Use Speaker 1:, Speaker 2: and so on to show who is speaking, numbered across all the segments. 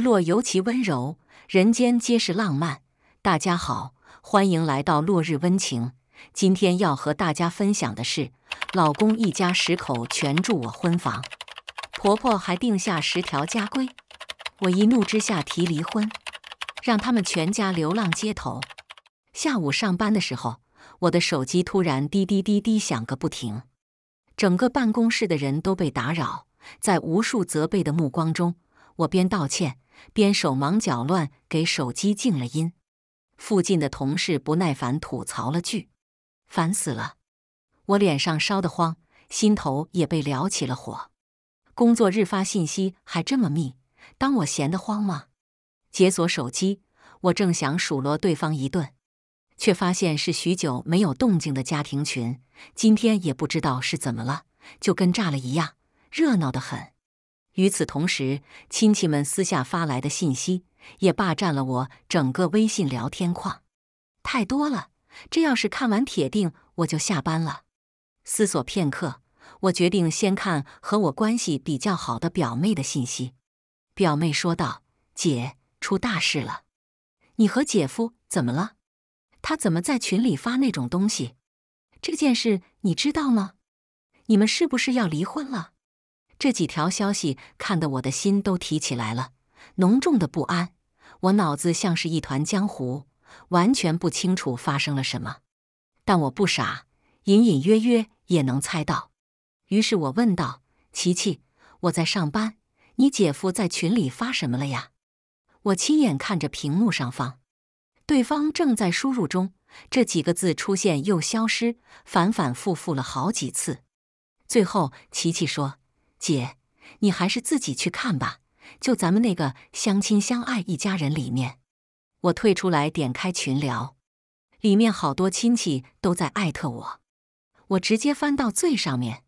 Speaker 1: 落尤其温柔，人间皆是浪漫。大家好，欢迎来到落日温情。今天要和大家分享的是，老公一家十口全住我婚房，婆婆还定下十条家规。我一怒之下提离婚，让他们全家流浪街头。下午上班的时候，我的手机突然滴滴滴滴响个不停，整个办公室的人都被打扰，在无数责备的目光中。我边道歉边手忙脚乱给手机静了音，附近的同事不耐烦吐槽了句：“烦死了！”我脸上烧得慌，心头也被燎起了火。工作日发信息还这么密，当我闲得慌吗？解锁手机，我正想数落对方一顿，却发现是许久没有动静的家庭群。今天也不知道是怎么了，就跟炸了一样，热闹得很。与此同时，亲戚们私下发来的信息也霸占了我整个微信聊天框，太多了。这要是看完，铁定我就下班了。思索片刻，我决定先看和我关系比较好的表妹的信息。表妹说道：“姐，出大事了！你和姐夫怎么了？他怎么在群里发那种东西？这件事你知道吗？你们是不是要离婚了？”这几条消息看得我的心都提起来了，浓重的不安。我脑子像是一团浆糊，完全不清楚发生了什么。但我不傻，隐隐约约也能猜到。于是我问道：“琪琪，我在上班，你姐夫在群里发什么了呀？”我亲眼看着屏幕上方，对方正在输入中，这几个字出现又消失，反反复复了好几次。最后，琪琪说。姐，你还是自己去看吧。就咱们那个相亲相爱一家人里面，我退出来点开群聊，里面好多亲戚都在艾特我。我直接翻到最上面，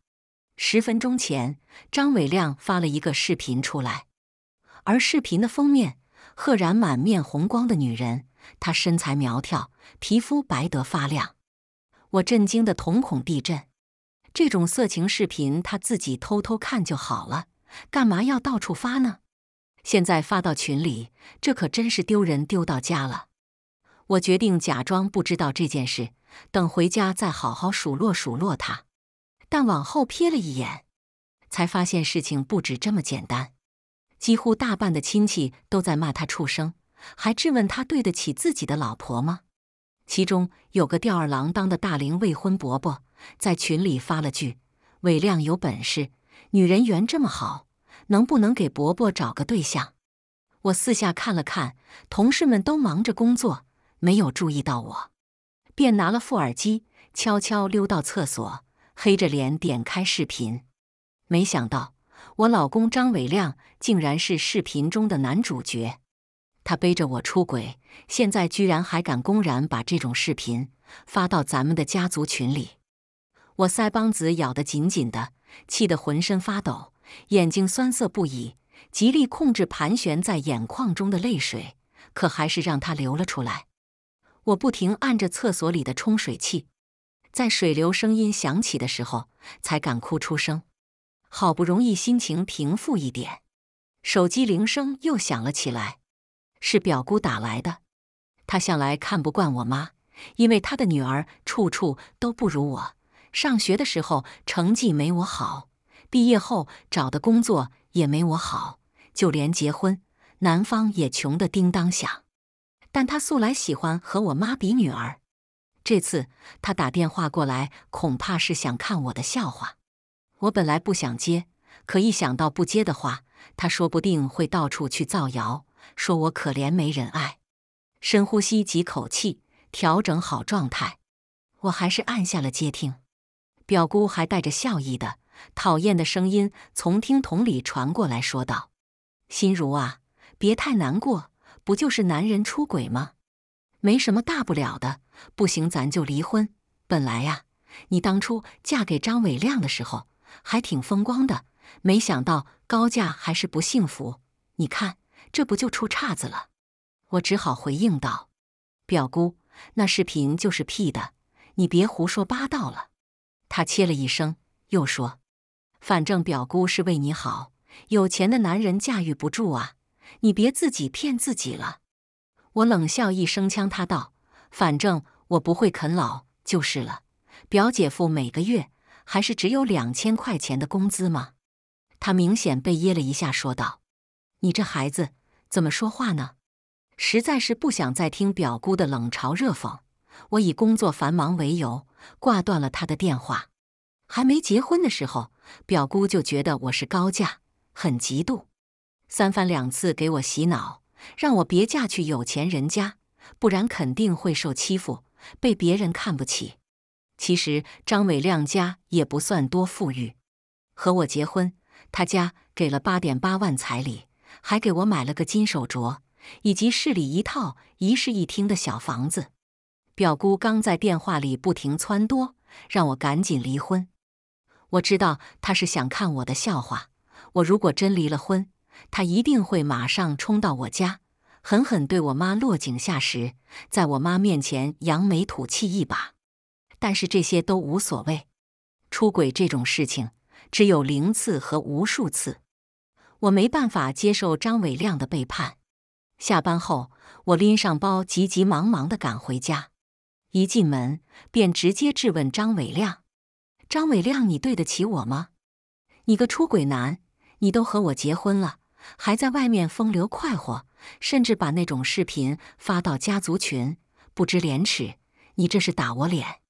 Speaker 1: 十分钟前张伟亮发了一个视频出来，而视频的封面赫然满面红光的女人，她身材苗条，皮肤白得发亮。我震惊的瞳孔地震。这种色情视频他自己偷偷看就好了，干嘛要到处发呢？现在发到群里，这可真是丢人丢到家了。我决定假装不知道这件事，等回家再好好数落数落他。但往后瞥了一眼，才发现事情不止这么简单。几乎大半的亲戚都在骂他畜生，还质问他对得起自己的老婆吗？其中有个吊儿郎当的大龄未婚伯伯。在群里发了句：“伟亮有本事，女人缘这么好，能不能给伯伯找个对象？”我四下看了看，同事们都忙着工作，没有注意到我，便拿了副耳机，悄悄溜到厕所，黑着脸点开视频。没想到，我老公张伟亮竟然是视频中的男主角。他背着我出轨，现在居然还敢公然把这种视频发到咱们的家族群里。我腮帮子咬得紧紧的，气得浑身发抖，眼睛酸涩不已，极力控制盘旋在眼眶中的泪水，可还是让它流了出来。我不停按着厕所里的冲水器，在水流声音响起的时候，才敢哭出声。好不容易心情平复一点，手机铃声又响了起来，是表姑打来的。她向来看不惯我妈，因为她的女儿处处都不如我。上学的时候成绩没我好，毕业后找的工作也没我好，就连结婚，男方也穷得叮当响。但他素来喜欢和我妈比女儿，这次他打电话过来，恐怕是想看我的笑话。我本来不想接，可一想到不接的话，他说不定会到处去造谣，说我可怜没人爱。深呼吸几口气，调整好状态，我还是按下了接听。表姑还带着笑意的讨厌的声音从听筒里传过来，说道：“心如啊，别太难过，不就是男人出轨吗？没什么大不了的。不行，咱就离婚。本来呀，你当初嫁给张伟亮的时候还挺风光的，没想到高价还是不幸福。你看，这不就出岔子了？”我只好回应道：“表姑，那视频就是 P 的，你别胡说八道了。”他切了一声，又说：“反正表姑是为你好，有钱的男人驾驭不住啊。你别自己骗自己了。”我冷笑一声，呛他道：“反正我不会啃老就是了。表姐夫每个月还是只有两千块钱的工资吗？”他明显被噎了一下，说道：“你这孩子怎么说话呢？”实在是不想再听表姑的冷嘲热讽，我以工作繁忙为由挂断了他的电话。还没结婚的时候，表姑就觉得我是高价，很嫉妒，三番两次给我洗脑，让我别嫁去有钱人家，不然肯定会受欺负，被别人看不起。其实张伟亮家也不算多富裕，和我结婚，他家给了八点八万彩礼，还给我买了个金手镯，以及市里一套一室一厅的小房子。表姑刚在电话里不停撺掇，让我赶紧离婚。我知道她是想看我的笑话。我如果真离了婚，她一定会马上冲到我家，狠狠对我妈落井下石，在我妈面前扬眉吐气一把。但是这些都无所谓，出轨这种事情只有零次和无数次。我没办法接受张伟亮的背叛。下班后，我拎上包，急急忙忙地赶回家。一进门，便直接质问张伟亮。张伟亮，你对得起我吗？你个出轨男，你都和我结婚了，还在外面风流快活，甚至把那种视频发到家族群，不知廉耻！你这是打我脸！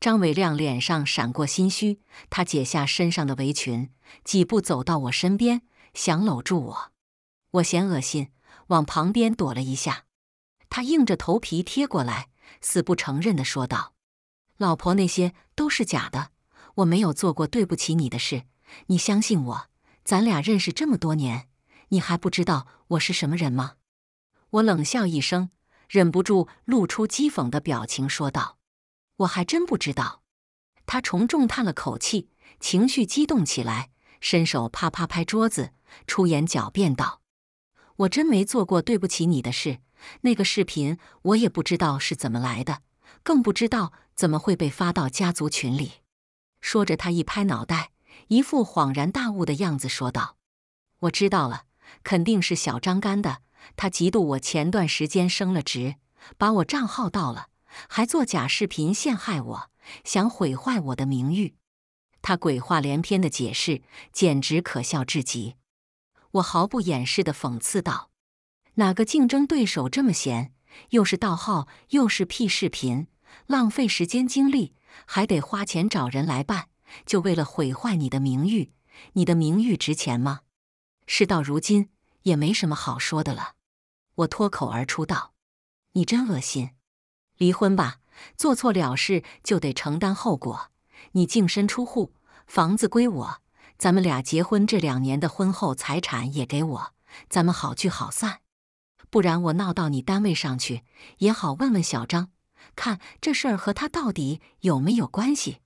Speaker 1: 张伟亮脸上闪过心虚，他解下身上的围裙，几步走到我身边，想搂住我。我嫌恶心，往旁边躲了一下。他硬着头皮贴过来，死不承认的说道：“老婆，那些都是假的。”我没有做过对不起你的事，你相信我。咱俩认识这么多年，你还不知道我是什么人吗？我冷笑一声，忍不住露出讥讽的表情，说道：“我还真不知道。”他重重叹了口气，情绪激动起来，伸手啪啪拍桌子，出言狡辩道：“我真没做过对不起你的事。那个视频我也不知道是怎么来的，更不知道怎么会被发到家族群里。”说着，他一拍脑袋，一副恍然大悟的样子，说道：“我知道了，肯定是小张干的。他嫉妒我前段时间升了职，把我账号盗了，还做假视频陷害我，想毁坏我的名誉。他鬼话连篇的解释，简直可笑至极。”我毫不掩饰的讽刺道：“哪个竞争对手这么闲？又是盗号，又是 P 视频，浪费时间精力。”还得花钱找人来办，就为了毁坏你的名誉？你的名誉值钱吗？事到如今也没什么好说的了。我脱口而出道：“你真恶心！离婚吧，做错了事就得承担后果。你净身出户，房子归我，咱们俩结婚这两年的婚后财产也给我，咱们好聚好散。不然我闹到你单位上去，也好问问小张。”看这事儿和他到底有没有关系？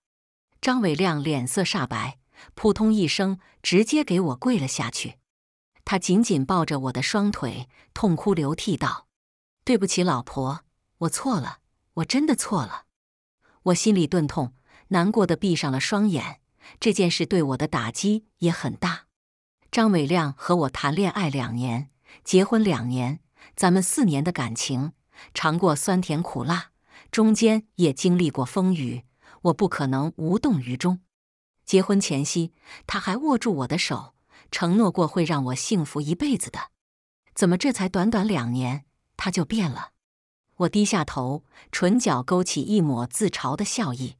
Speaker 1: 张伟亮脸色煞白，扑通一声，直接给我跪了下去。他紧紧抱着我的双腿，痛哭流涕道：“对不起，老婆，我错了，我真的错了。”我心里顿痛，难过的闭上了双眼。这件事对我的打击也很大。张伟亮和我谈恋爱两年，结婚两年，咱们四年的感情，尝过酸甜苦辣。中间也经历过风雨，我不可能无动于衷。结婚前夕，他还握住我的手，承诺过会让我幸福一辈子的。怎么这才短短两年，他就变了？我低下头，唇角勾起一抹自嘲的笑意，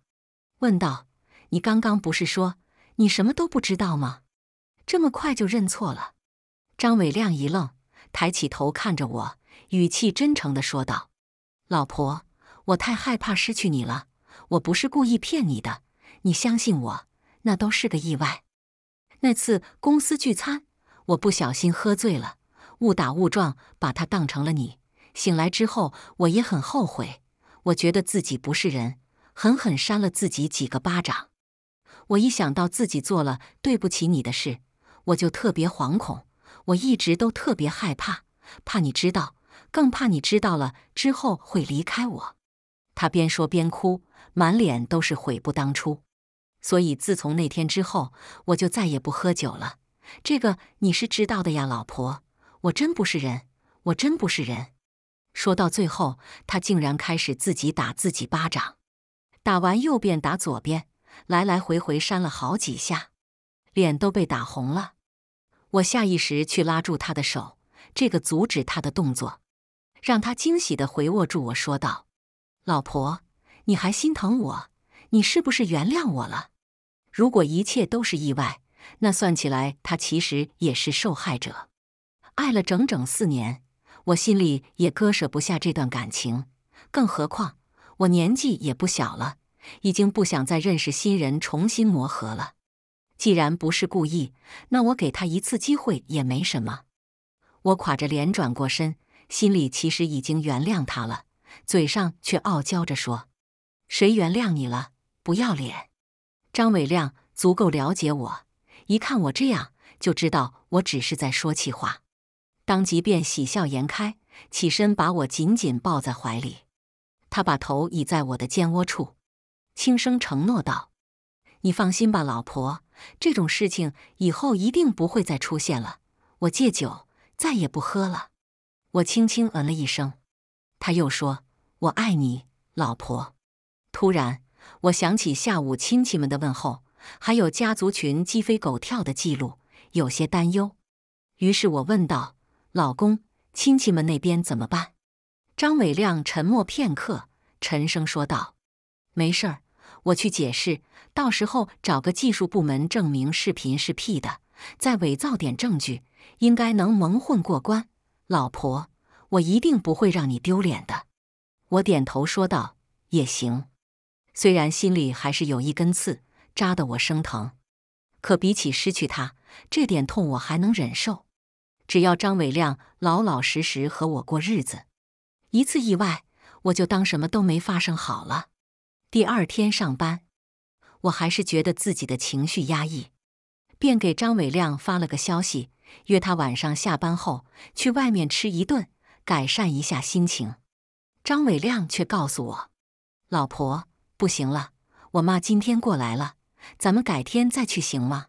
Speaker 1: 问道：“你刚刚不是说你什么都不知道吗？这么快就认错了？”张伟亮一愣，抬起头看着我，语气真诚地说道：“老婆。”我太害怕失去你了，我不是故意骗你的，你相信我，那都是个意外。那次公司聚餐，我不小心喝醉了，误打误撞把他当成了你。醒来之后，我也很后悔，我觉得自己不是人，狠狠扇了自己几个巴掌。我一想到自己做了对不起你的事，我就特别惶恐，我一直都特别害怕，怕你知道，更怕你知道了之后会离开我。他边说边哭，满脸都是悔不当初。所以自从那天之后，我就再也不喝酒了。这个你是知道的呀，老婆。我真不是人，我真不是人。”说到最后，他竟然开始自己打自己巴掌，打完右边打左边，来来回回扇了好几下，脸都被打红了。我下意识去拉住他的手，这个阻止他的动作，让他惊喜的回握住我说道：“老婆，你还心疼我？你是不是原谅我了？如果一切都是意外，那算起来他其实也是受害者。爱了整整四年，我心里也割舍不下这段感情，更何况我年纪也不小了，已经不想再认识新人，重新磨合了。”既然不是故意，那我给他一次机会也没什么。我垮着脸转过身，心里其实已经原谅他了，嘴上却傲娇着说：“谁原谅你了？不要脸！”张伟亮足够了解我，一看我这样，就知道我只是在说气话，当即便喜笑颜开，起身把我紧紧抱在怀里。他把头倚在我的肩窝处，轻声承诺道：“你放心吧，老婆。”这种事情以后一定不会再出现了。我戒酒，再也不喝了。我轻轻嗯了一声。他又说：“我爱你，老婆。”突然，我想起下午亲戚们的问候，还有家族群鸡飞狗跳的记录，有些担忧。于是我问道：“老公，亲戚们那边怎么办？”张伟亮沉默片刻，沉声说道：“没事儿。”我去解释，到时候找个技术部门证明视频是 P 的，再伪造点证据，应该能蒙混过关。老婆，我一定不会让你丢脸的。我点头说道：“也行。”虽然心里还是有一根刺扎得我生疼，可比起失去他，这点痛我还能忍受。只要张伟亮老老实实和我过日子，一次意外我就当什么都没发生好了。第二天上班，我还是觉得自己的情绪压抑，便给张伟亮发了个消息，约他晚上下班后去外面吃一顿，改善一下心情。张伟亮却告诉我：“老婆，不行了，我妈今天过来了，咱们改天再去行吗？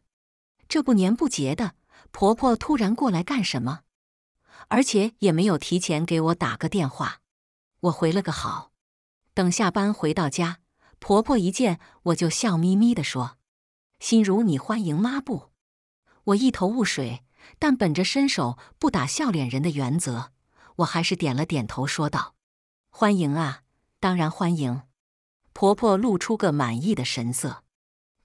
Speaker 1: 这不年不节的，婆婆突然过来干什么？而且也没有提前给我打个电话。”我回了个好。等下班回到家。婆婆一见我就笑眯眯地说：“心如你欢迎妈不？”我一头雾水，但本着伸手不打笑脸人的原则，我还是点了点头，说道：“欢迎啊，当然欢迎。”婆婆露出个满意的神色，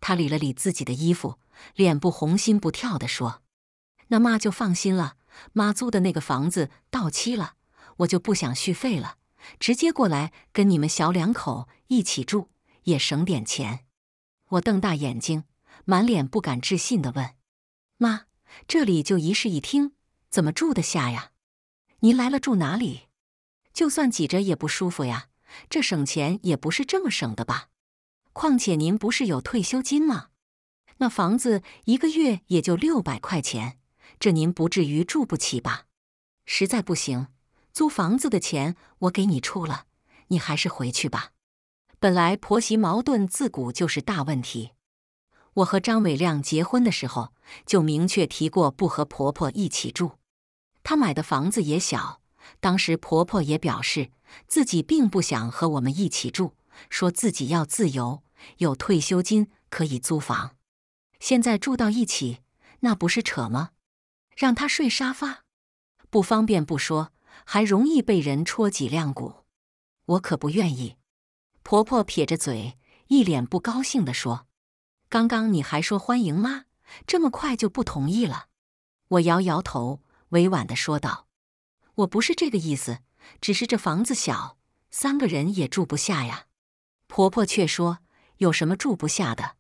Speaker 1: 她理了理自己的衣服，脸不红心不跳地说：“那妈就放心了，妈租的那个房子到期了，我就不想续费了，直接过来跟你们小两口一起住。”也省点钱，我瞪大眼睛，满脸不敢置信的问：“妈，这里就一室一厅，怎么住得下呀？您来了住哪里？就算挤着也不舒服呀。这省钱也不是这么省的吧？况且您不是有退休金吗？那房子一个月也就六百块钱，这您不至于住不起吧？实在不行，租房子的钱我给你出了，你还是回去吧。”本来婆媳矛盾自古就是大问题。我和张伟亮结婚的时候就明确提过不和婆婆一起住。他买的房子也小，当时婆婆也表示自己并不想和我们一起住，说自己要自由，有退休金可以租房。现在住到一起，那不是扯吗？让他睡沙发，不方便不说，还容易被人戳脊梁骨。我可不愿意。婆婆撇着嘴，一脸不高兴地说：“刚刚你还说欢迎吗？这么快就不同意了？”我摇摇头，委婉地说道：“我不是这个意思，只是这房子小，三个人也住不下呀。”婆婆却说：“有什么住不下的？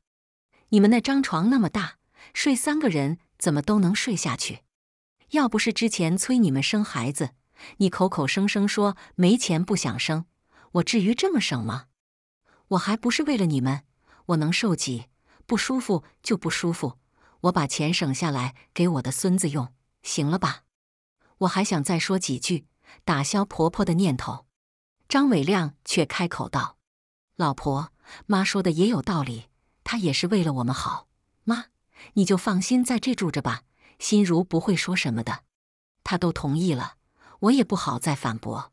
Speaker 1: 你们那张床那么大，睡三个人怎么都能睡下去？要不是之前催你们生孩子，你口口声声说没钱不想生，我至于这么省吗？”我还不是为了你们，我能受挤，不舒服就不舒服。我把钱省下来给我的孙子用，行了吧？我还想再说几句，打消婆婆的念头。张伟亮却开口道：“老婆，妈说的也有道理，她也是为了我们好。妈，你就放心在这住着吧，心如不会说什么的。”她都同意了，我也不好再反驳，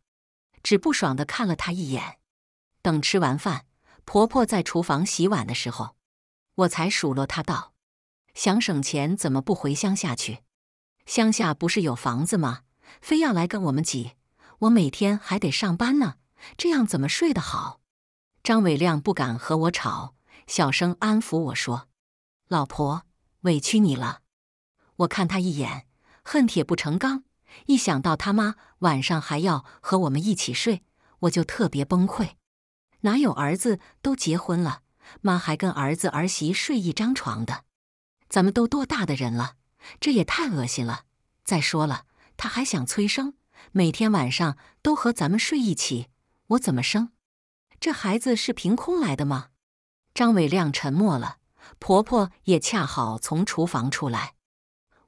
Speaker 1: 只不爽的看了他一眼。等吃完饭，婆婆在厨房洗碗的时候，我才数落她道：“想省钱，怎么不回乡下去？乡下不是有房子吗？非要来跟我们挤，我每天还得上班呢，这样怎么睡得好？”张伟亮不敢和我吵，小声安抚我说：“老婆，委屈你了。”我看他一眼，恨铁不成钢。一想到他妈晚上还要和我们一起睡，我就特别崩溃。哪有儿子都结婚了，妈还跟儿子儿媳睡一张床的？咱们都多大的人了，这也太恶心了。再说了，他还想催生，每天晚上都和咱们睡一起，我怎么生？这孩子是凭空来的吗？张伟亮沉默了，婆婆也恰好从厨房出来。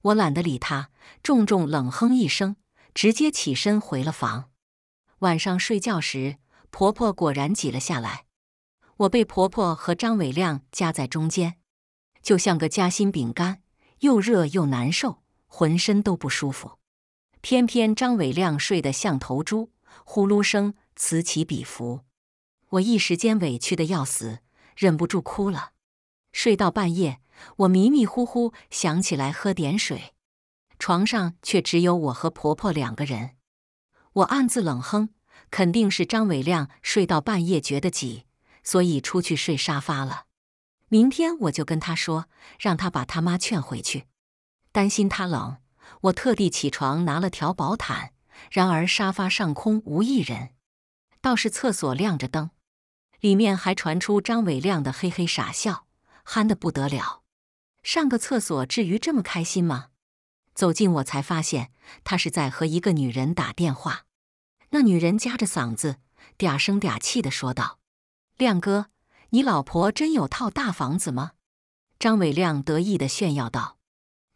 Speaker 1: 我懒得理他，重重冷哼一声，直接起身回了房。晚上睡觉时，婆婆果然挤了下来，我被婆婆和张伟亮夹在中间，就像个夹心饼干，又热又难受，浑身都不舒服。偏偏张伟亮睡得像头猪，呼噜声此起彼伏，我一时间委屈的要死，忍不住哭了。睡到半夜。我迷迷糊糊想起来喝点水，床上却只有我和婆婆两个人。我暗自冷哼，肯定是张伟亮睡到半夜觉得挤，所以出去睡沙发了。明天我就跟他说，让他把他妈劝回去。担心他冷，我特地起床拿了条薄毯。然而沙发上空无一人，倒是厕所亮着灯，里面还传出张伟亮的嘿嘿傻笑，憨得不得了。上个厕所至于这么开心吗？走近我才发现，他是在和一个女人打电话。那女人夹着嗓子，嗲声嗲气的说道：“亮哥，你老婆真有套大房子吗？”张伟亮得意的炫耀道：“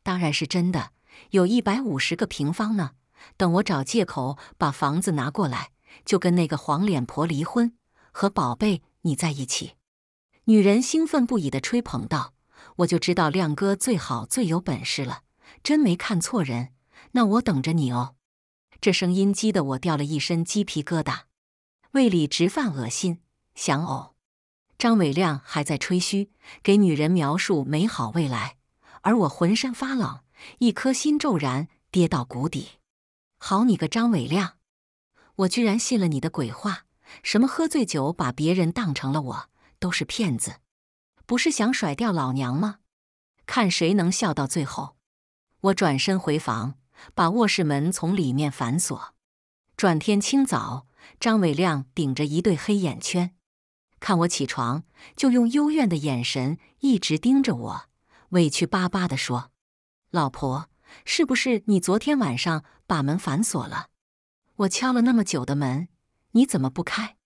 Speaker 1: 当然是真的，有一百五十个平方呢。等我找借口把房子拿过来，就跟那个黄脸婆离婚，和宝贝你在一起。”女人兴奋不已的吹捧道。我就知道亮哥最好最有本事了，真没看错人。那我等着你哦。这声音激得我掉了一身鸡皮疙瘩，胃里直犯恶心，想呕。张伟亮还在吹嘘，给女人描述美好未来，而我浑身发冷，一颗心骤然跌到谷底。好你个张伟亮，我居然信了你的鬼话！什么喝醉酒把别人当成了我，都是骗子。不是想甩掉老娘吗？看谁能笑到最后！我转身回房，把卧室门从里面反锁。转天清早，张伟亮顶着一对黑眼圈，看我起床，就用幽怨的眼神一直盯着我，委屈巴巴地说：“老婆，是不是你昨天晚上把门反锁了？我敲了那么久的门，你怎么不开？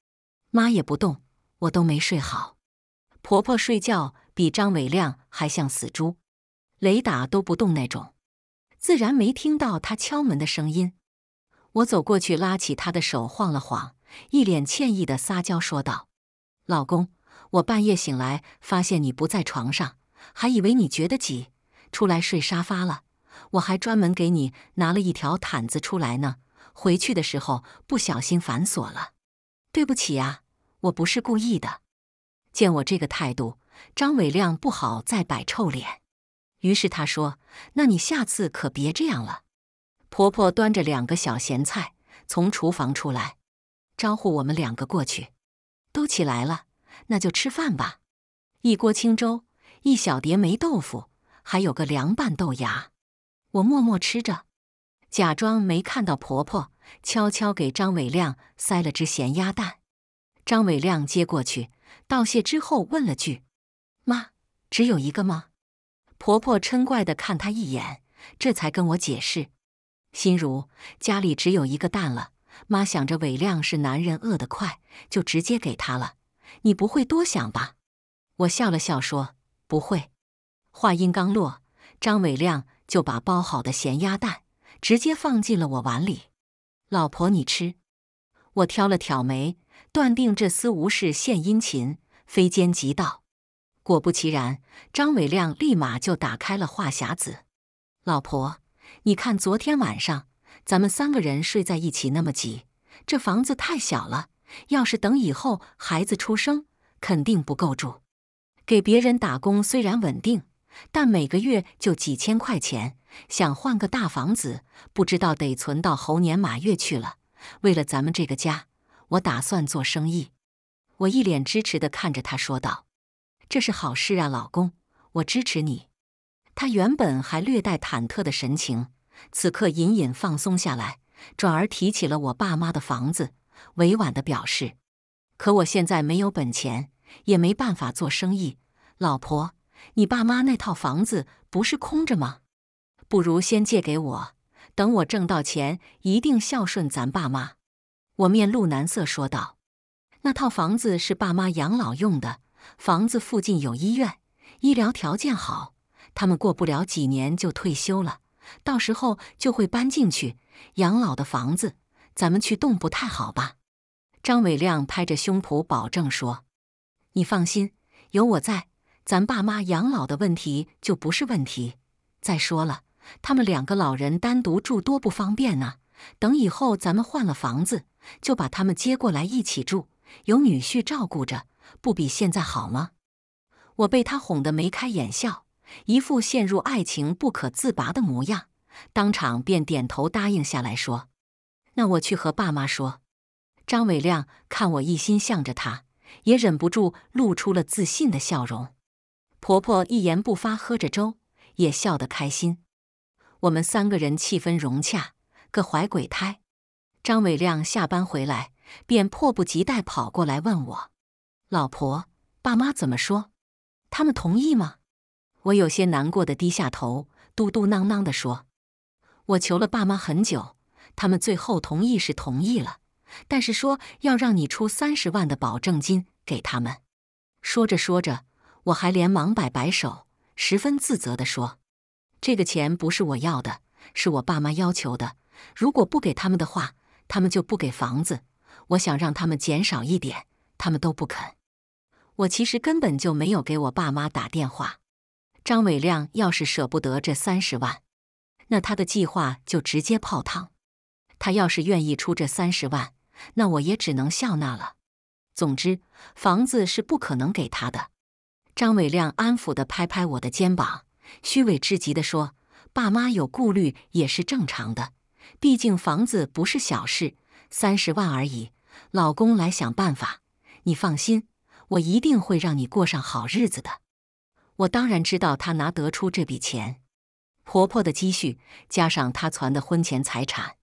Speaker 1: 妈也不动，我都没睡好。”婆婆睡觉比张伟亮还像死猪，雷打都不动那种，自然没听到他敲门的声音。我走过去拉起他的手，晃了晃，一脸歉意的撒娇说道：“老公，我半夜醒来发现你不在床上，还以为你觉得挤，出来睡沙发了。我还专门给你拿了一条毯子出来呢。回去的时候不小心反锁了，对不起啊，我不是故意的。”见我这个态度，张伟亮不好再摆臭脸，于是他说：“那你下次可别这样了。”婆婆端着两个小咸菜从厨房出来，招呼我们两个过去。都起来了，那就吃饭吧。一锅清粥，一小碟霉豆腐，还有个凉拌豆芽。我默默吃着，假装没看到婆婆，悄悄给张伟亮塞了只咸鸭蛋。张伟亮接过去。道谢之后，问了句：“妈，只有一个吗？”婆婆嗔怪的看她一眼，这才跟我解释：“心如家里只有一个蛋了，妈想着伟亮是男人，饿得快，就直接给他了。你不会多想吧？”我笑了笑说：“不会。”话音刚落，张伟亮就把包好的咸鸭蛋直接放进了我碗里。老婆，你吃。我挑了挑眉。断定这厮无事献殷勤，非奸即盗。果不其然，张伟亮立马就打开了话匣子。老婆，你看昨天晚上咱们三个人睡在一起那么挤，这房子太小了。要是等以后孩子出生，肯定不够住。给别人打工虽然稳定，但每个月就几千块钱，想换个大房子，不知道得存到猴年马月去了。为了咱们这个家，我打算做生意。我一脸支持的看着他说道：“这是好事啊，老公，我支持你。”他原本还略带忐忑的神情，此刻隐隐放松下来，转而提起了我爸妈的房子，委婉的表示：“可我现在没有本钱，也没办法做生意。老婆，你爸妈那套房子不是空着吗？不如先借给我，等我挣到钱，一定孝顺咱爸妈。”我面露难色说道：“那套房子是爸妈养老用的，房子附近有医院，医疗条件好。”他们过不了几年就退休了，到时候就会搬进去养老的房子，咱们去动不太好吧？张伟亮拍着胸脯保证说：“你放心，有我在，咱爸妈养老的问题就不是问题。再说了，他们两个老人单独住多不方便呢。等以后咱们换了房子，就把他们接过来一起住，有女婿照顾着，不比现在好吗？”我被他哄得眉开眼笑。一副陷入爱情不可自拔的模样，当场便点头答应下来，说：“那我去和爸妈说。”张伟亮看我一心向着他，也忍不住露出了自信的笑容。婆婆一言不发喝着粥，也笑得开心。我们三个人气氛融洽，个怀鬼胎。张伟亮下班回来，便迫不及待跑过来问我：“老婆，爸妈怎么说？他们同意吗？”我有些难过的低下头，嘟嘟囔囔的说：“我求了爸妈很久，他们最后同意是同意了，但是说要让你出三十万的保证金给他们。”说着说着，我还连忙摆摆手，十分自责的说：“这个钱不是我要的，是我爸妈要求的。如果不给他们的话，他们就不给房子。我想让他们减少一点，他们都不肯。我其实根本就没有给我爸妈打电话。”张伟亮要是舍不得这三十万，那他的计划就直接泡汤。他要是愿意出这三十万，那我也只能笑纳了。总之，房子是不可能给他的。张伟亮安抚地拍拍我的肩膀，虚伪至极地说：“爸妈有顾虑也是正常的，毕竟房子不是小事，三十万而已，老公来想办法。你放心，我一定会让你过上好日子的。”我当然知道他拿得出这笔钱，婆婆的积蓄加上他攒的婚前财产，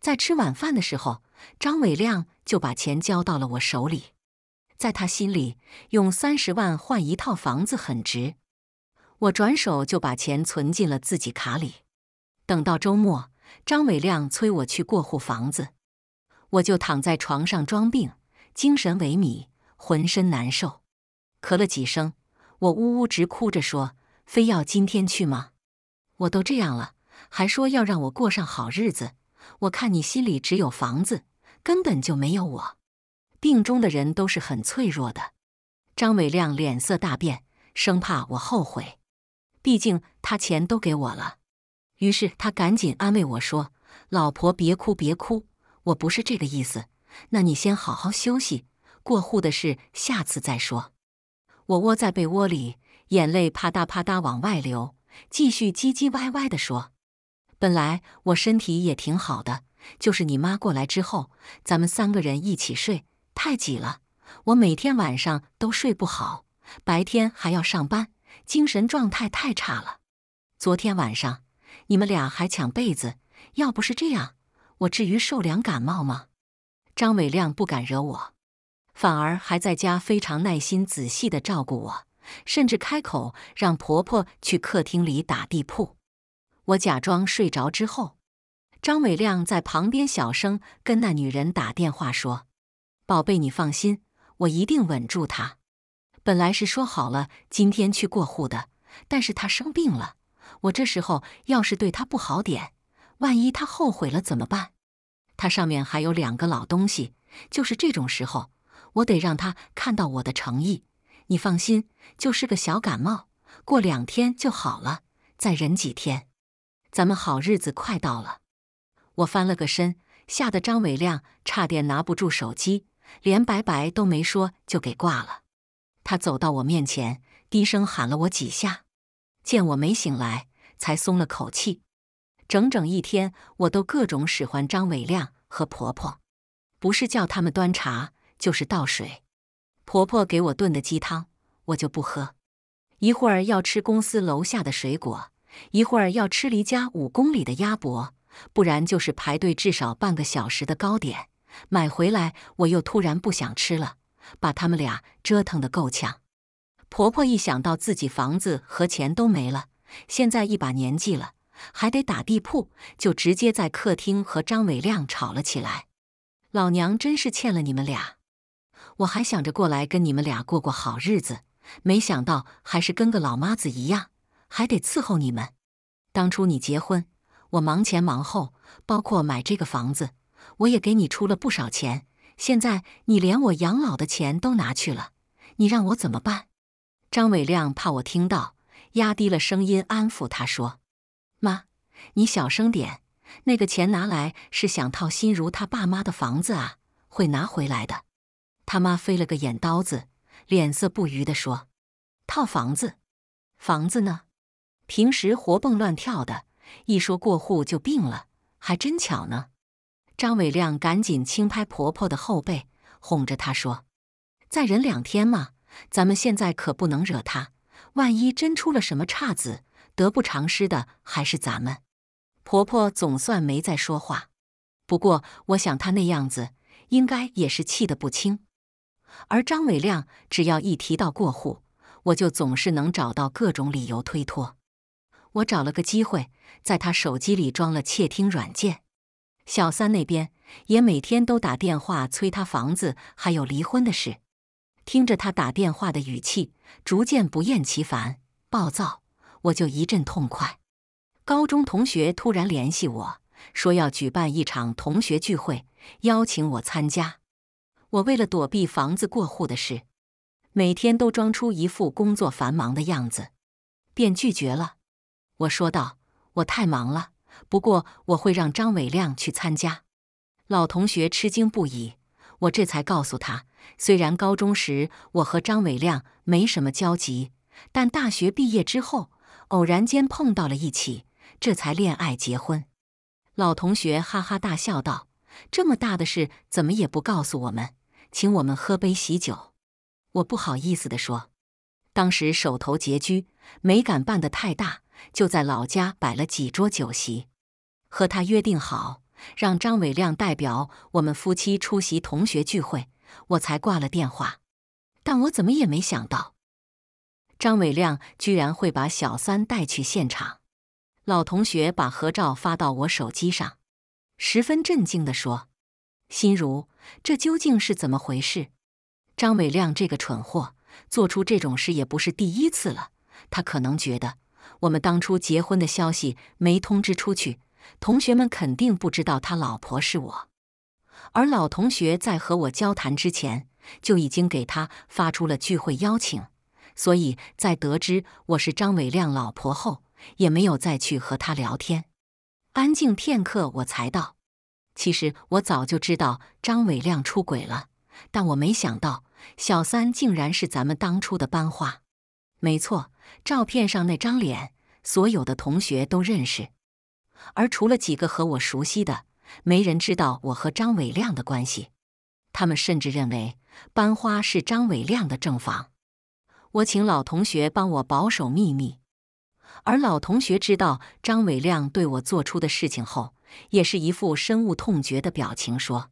Speaker 1: 在吃晚饭的时候，张伟亮就把钱交到了我手里。在他心里，用三十万换一套房子很值。我转手就把钱存进了自己卡里。等到周末，张伟亮催我去过户房子，我就躺在床上装病，精神萎靡，浑身难受，咳了几声。我呜呜直哭着说：“非要今天去吗？我都这样了，还说要让我过上好日子。我看你心里只有房子，根本就没有我。病中的人都是很脆弱的。”张伟亮脸色大变，生怕我后悔，毕竟他钱都给我了。于是他赶紧安慰我说：“老婆，别哭，别哭，我不是这个意思。那你先好好休息，过户的事下次再说。”我窝在被窝里，眼泪啪嗒啪嗒往外流，继续唧唧歪歪地说：“本来我身体也挺好的，就是你妈过来之后，咱们三个人一起睡太挤了，我每天晚上都睡不好，白天还要上班，精神状态太差了。昨天晚上你们俩还抢被子，要不是这样，我至于受凉感冒吗？”张伟亮不敢惹我。反而还在家非常耐心仔细的照顾我，甚至开口让婆婆去客厅里打地铺。我假装睡着之后，张伟亮在旁边小声跟那女人打电话说：“宝贝，你放心，我一定稳住她。本来是说好了今天去过户的，但是她生病了。我这时候要是对她不好点，万一她后悔了怎么办？她上面还有两个老东西，就是这种时候。”我得让他看到我的诚意，你放心，就是个小感冒，过两天就好了，再忍几天，咱们好日子快到了。我翻了个身，吓得张伟亮差点拿不住手机，连拜拜都没说就给挂了。他走到我面前，低声喊了我几下，见我没醒来，才松了口气。整整一天，我都各种使唤张伟亮和婆婆，不是叫他们端茶，就是倒水。婆婆给我炖的鸡汤，我就不喝。一会儿要吃公司楼下的水果，一会儿要吃离家五公里的鸭脖，不然就是排队至少半个小时的糕点。买回来我又突然不想吃了，把他们俩折腾得够呛。婆婆一想到自己房子和钱都没了，现在一把年纪了，还得打地铺，就直接在客厅和张伟亮吵了起来。老娘真是欠了你们俩。我还想着过来跟你们俩过过好日子，没想到还是跟个老妈子一样，还得伺候你们。当初你结婚，我忙前忙后，包括买这个房子，我也给你出了不少钱。现在你连我养老的钱都拿去了，你让我怎么办？张伟亮怕我听到，压低了声音安抚他说：“妈，你小声点，那个钱拿来是想套心如他爸妈的房子啊，会拿回来的。”他妈飞了个眼刀子，脸色不愉地说：“套房子，房子呢？平时活蹦乱跳的，一说过户就病了，还真巧呢。”张伟亮赶紧轻拍婆婆的后背，哄着她说：“再忍两天嘛，咱们现在可不能惹他，万一真出了什么岔子，得不偿失的还是咱们。”婆婆总算没再说话，不过我想她那样子，应该也是气得不轻。而张伟亮只要一提到过户，我就总是能找到各种理由推脱。我找了个机会，在他手机里装了窃听软件。小三那边也每天都打电话催他房子还有离婚的事。听着他打电话的语气，逐渐不厌其烦、暴躁，我就一阵痛快。高中同学突然联系我说要举办一场同学聚会，邀请我参加。我为了躲避房子过户的事，每天都装出一副工作繁忙的样子，便拒绝了。我说道：“我太忙了，不过我会让张伟亮去参加。”老同学吃惊不已。我这才告诉他，虽然高中时我和张伟亮没什么交集，但大学毕业之后偶然间碰到了一起，这才恋爱结婚。老同学哈哈大笑道：“这么大的事，怎么也不告诉我们？”请我们喝杯喜酒，我不好意思地说，当时手头拮据，没敢办得太大，就在老家摆了几桌酒席，和他约定好，让张伟亮代表我们夫妻出席同学聚会，我才挂了电话。但我怎么也没想到，张伟亮居然会把小三带去现场。老同学把合照发到我手机上，十分震惊地说。心如，这究竟是怎么回事？张伟亮这个蠢货做出这种事也不是第一次了。他可能觉得我们当初结婚的消息没通知出去，同学们肯定不知道他老婆是我。而老同学在和我交谈之前就已经给他发出了聚会邀请，所以在得知我是张伟亮老婆后，也没有再去和他聊天。安静片刻，我才道。其实我早就知道张伟亮出轨了，但我没想到小三竟然是咱们当初的班花。没错，照片上那张脸，所有的同学都认识，而除了几个和我熟悉的，没人知道我和张伟亮的关系。他们甚至认为班花是张伟亮的正房。我请老同学帮我保守秘密，而老同学知道张伟亮对我做出的事情后。也是一副深恶痛绝的表情，说：“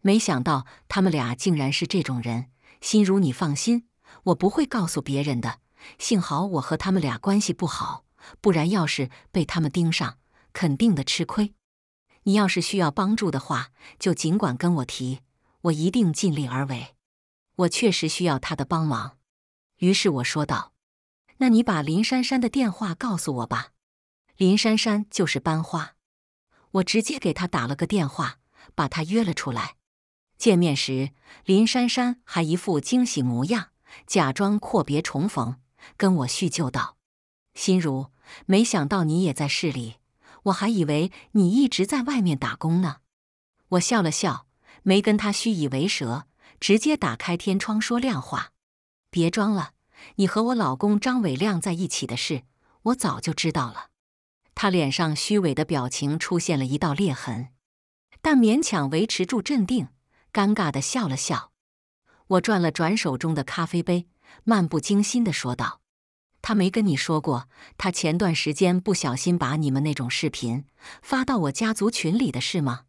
Speaker 1: 没想到他们俩竟然是这种人。心如，你放心，我不会告诉别人的。幸好我和他们俩关系不好，不然要是被他们盯上，肯定的吃亏。你要是需要帮助的话，就尽管跟我提，我一定尽力而为。我确实需要他的帮忙。”于是我说道：“那你把林珊珊的电话告诉我吧。林珊珊就是班花。”我直接给他打了个电话，把他约了出来。见面时，林珊珊还一副惊喜模样，假装阔别重逢，跟我叙旧道：“心如，没想到你也在市里，我还以为你一直在外面打工呢。我笑了笑，没跟他虚以为蛇，直接打开天窗说亮话：“别装了，你和我老公张伟亮在一起的事，我早就知道了。”他脸上虚伪的表情出现了一道裂痕，但勉强维持住镇定，尴尬的笑了笑。我转了转手中的咖啡杯，漫不经心的说道：“他没跟你说过，他前段时间不小心把你们那种视频发到我家族群里的事吗？”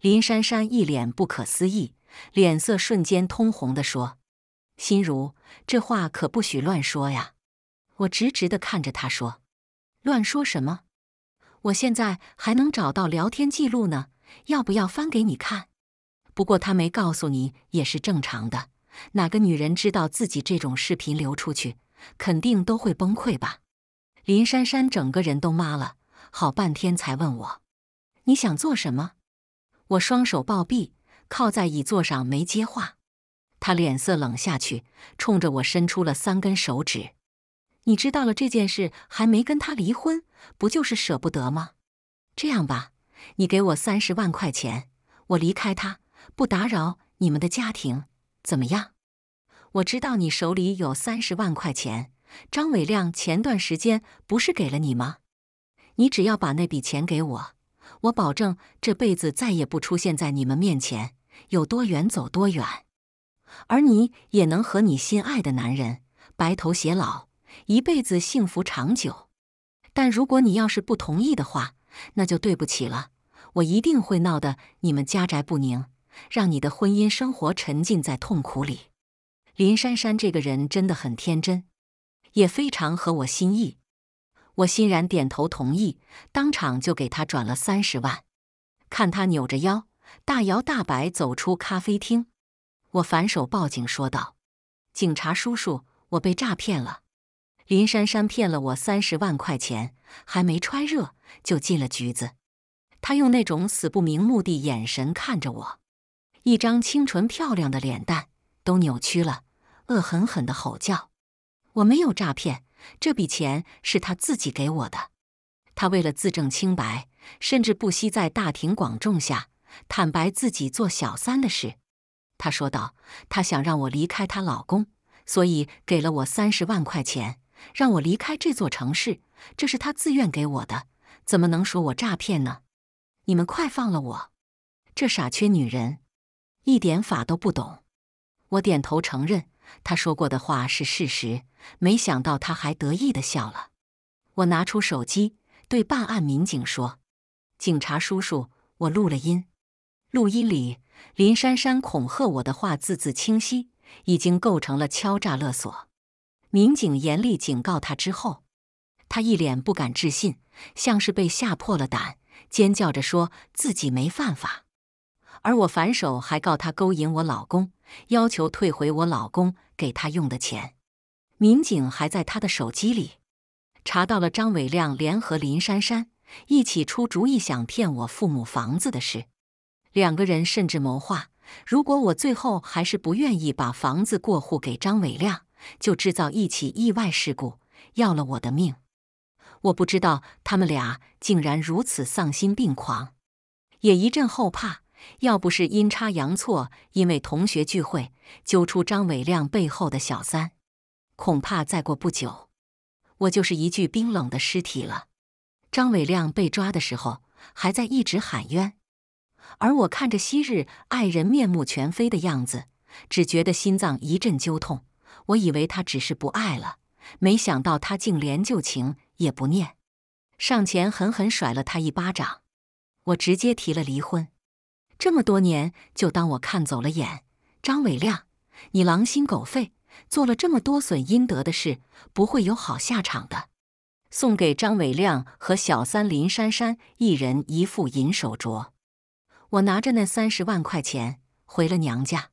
Speaker 1: 林珊珊一脸不可思议，脸色瞬间通红的说：“心如，这话可不许乱说呀！”我直直的看着他说：“乱说什么？”我现在还能找到聊天记录呢，要不要翻给你看？不过他没告诉你也是正常的。哪个女人知道自己这种视频流出去，肯定都会崩溃吧？林珊珊整个人都麻了，好半天才问我：“你想做什么？”我双手抱臂，靠在椅座上没接话。他脸色冷下去，冲着我伸出了三根手指。你知道了这件事还没跟他离婚，不就是舍不得吗？这样吧，你给我三十万块钱，我离开他，不打扰你们的家庭，怎么样？我知道你手里有三十万块钱，张伟亮前段时间不是给了你吗？你只要把那笔钱给我，我保证这辈子再也不出现在你们面前，有多远走多远，而你也能和你心爱的男人白头偕老。一辈子幸福长久，但如果你要是不同意的话，那就对不起了。我一定会闹得你们家宅不宁，让你的婚姻生活沉浸在痛苦里。林珊珊这个人真的很天真，也非常合我心意。我欣然点头同意，当场就给他转了三十万。看他扭着腰，大摇大摆走出咖啡厅，我反手报警说道：“警察叔叔，我被诈骗了。”林珊珊骗了我三十万块钱，还没揣热就进了局子。她用那种死不瞑目的眼神看着我，一张清纯漂亮的脸蛋都扭曲了，恶狠狠地吼叫：“我没有诈骗，这笔钱是他自己给我的。他为了自证清白，甚至不惜在大庭广众下坦白自己做小三的事。”他说道：“他想让我离开她老公，所以给了我三十万块钱。”让我离开这座城市，这是他自愿给我的，怎么能说我诈骗呢？你们快放了我！这傻缺女人，一点法都不懂。我点头承认，他说过的话是事实。没想到他还得意的笑了。我拿出手机，对办案民警说：“警察叔叔，我录了音。录音里，林珊珊恐吓我的话字字清晰，已经构成了敲诈勒索。”民警严厉警告他之后，他一脸不敢置信，像是被吓破了胆，尖叫着说自己没犯法。而我反手还告他勾引我老公，要求退回我老公给他用的钱。民警还在他的手机里查到了张伟亮联合林珊珊一起出主意想骗我父母房子的事，两个人甚至谋划，如果我最后还是不愿意把房子过户给张伟亮。就制造一起意外事故，要了我的命。我不知道他们俩竟然如此丧心病狂，也一阵后怕。要不是阴差阳错，因为同学聚会揪出张伟亮背后的小三，恐怕再过不久，我就是一具冰冷的尸体了。张伟亮被抓的时候还在一直喊冤，而我看着昔日爱人面目全非的样子，只觉得心脏一阵揪痛。我以为他只是不爱了，没想到他竟连旧情也不念，上前狠狠甩了他一巴掌。我直接提了离婚。这么多年就当我看走了眼。张伟亮，你狼心狗肺，做了这么多损阴德的事，不会有好下场的。送给张伟亮和小三林珊珊一人一副银手镯。我拿着那三十万块钱回了娘家，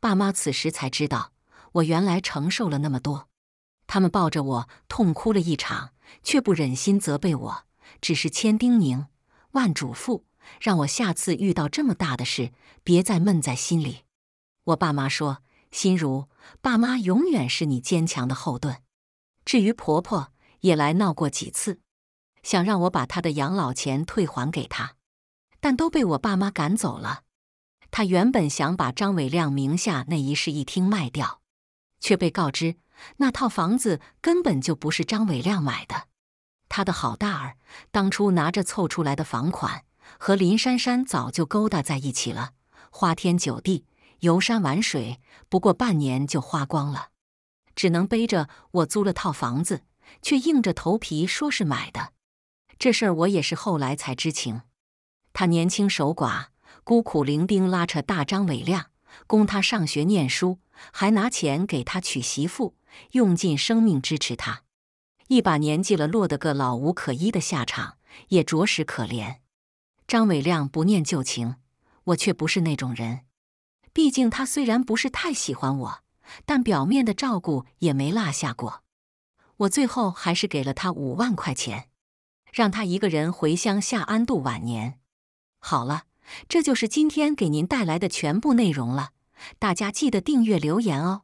Speaker 1: 爸妈此时才知道。我原来承受了那么多，他们抱着我痛哭了一场，却不忍心责备我，只是千叮咛万嘱咐，让我下次遇到这么大的事，别再闷在心里。我爸妈说：“心如，爸妈永远是你坚强的后盾。”至于婆婆，也来闹过几次。想让我把她的养老钱退还给她，但都被我爸妈赶走了。她原本想把张伟亮名下那一室一厅卖掉，却被告知那套房子根本就不是张伟亮买的。他的好大儿当初拿着凑出来的房款，和林珊珊早就勾搭在一起了，花天酒地，游山玩水，不过半年就花光了，只能背着我租了套房子，却硬着头皮说是买的。这事儿我也是后来才知情。他年轻守寡，孤苦伶仃，拉扯大张伟亮，供他上学念书，还拿钱给他娶媳妇，用尽生命支持他。一把年纪了，落得个老无可依的下场，也着实可怜。张伟亮不念旧情，我却不是那种人。毕竟他虽然不是太喜欢我，但表面的照顾也没落下过。我最后还是给了他五万块钱，让他一个人回乡下安度晚年。好了，这就是今天给您带来的全部内容了。大家记得订阅留言哦。